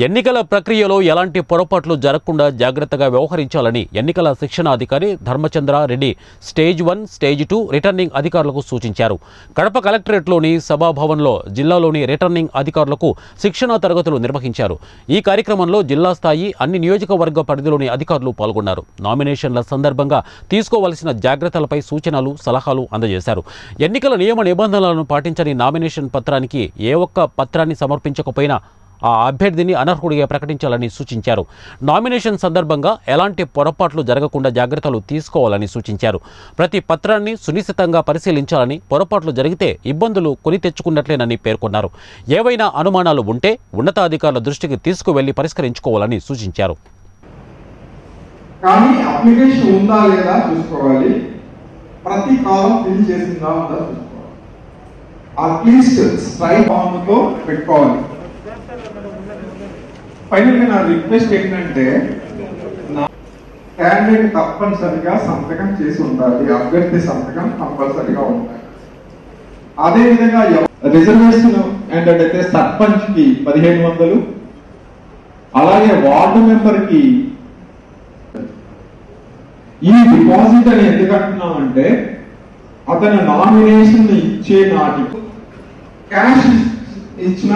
ఎన్నికల ప్రక్రియలో ఎలాంటి పొరపాట్లు జరగకుండా జాగ్రత్తగా వ్యవహరించాలని ఎన్నికల శిక్షణాధికారి Dharmachandra Reddy Dharmachandra Reddy stage one stage two returning అధికారులకు సూచించారు. కడప కలెక్టరేట్లోని సభాభవన్లో జిల్లాలోని రిటర్నింగ్ అధికారులకు శిక్షణా తరగతులు నిర్వహించారు. ఈ కార్యక్రమంలో జిల్లా స్థాయి అన్ని నియోజకవర్గ పరిధిలోని అధికారులు పాల్గొన్నారు. నామినేషన్ల సందర్భంగా తీసుకోవలసిన జాగ్రత్తలపై సూచనలు సలహాలు అందజేశారు. ఎన్నికల నియమ నిబంధనలను పాటించని నామినేషన్ పత్రానికి ఏ ఒక్క పత్రాన్ని సమర్పించకపోయినా ఆ అభ్యర్థిని అనర్హుడిగా ప్రకటించాలని సూచించారు. నామినేషన్ సందర్భంగా ఎలాంటి పొరపాట్లు జరగకుండా జాగ్రత్తలు తీసుకోవాలని సూచించారు. ప్రతి పత్రాన్ని సునిశ్చితంగా పరిశీలించాలని పొరపాట్లు జరిగితే ఇబ్బందులు కొని తెచ్చుకున్నట్లేనని పేర్కొన్నారు. ఏవైనా అనుమానాలు ఉంటే ఉన్నతాధికారుల దృష్టికి తీసుకువెళ్ళి పరిష్కరించుకోవాలని సూచించారు. కానీ అప్లికేషన్ ఉందా లేదా చూసుకోవాలి. ప్రతి కాలం ఫిల్ చేసిందా ఉందా చూసుకోవాలి. అట్లీస్ట్ స్ట్రైక్ బాంబుతో పెట్టుకోవాలి. ఫైనల్గా నా రిక్వెస్ట్ ఏంటంటే నా క్యాండిడేట్ తప్పనిసరిగా సంతకం చేసి ఉండాలి. అభ్యర్థి సంతకం కంపల్సరిగా ఉండాలి. అదే విధంగా రిజర్వేషన్ ఏంటంటే సర్పంచ్కి పదిహేను వందలు అలాగే వార్డు మెంబర్కి ఈ డిపాజిట్ అని ఎందుకంటున్నామంటే అతను నామినేషన్ ఇచ్చే నాటికి క్యాష్ ఇచ్చిన